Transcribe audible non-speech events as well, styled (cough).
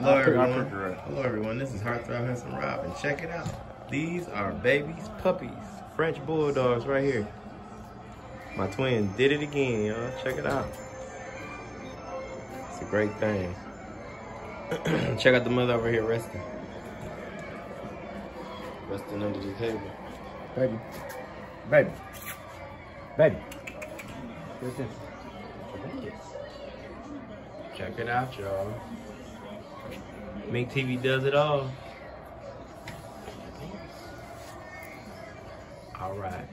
Hello I'll pick- I'll everyone. pick her up. Hello everyone. This is Hearthrob Handsome Rob, and check it out. These are babies, puppies, French bulldogs right here. My twin did it again, y'all. Check it out. It's a great thing. (clears throat) check out the mother over here resting. Resting under the table. Baby. Baby. Baby. Where's this? Check it out, y'all. Make TV does it all. All right.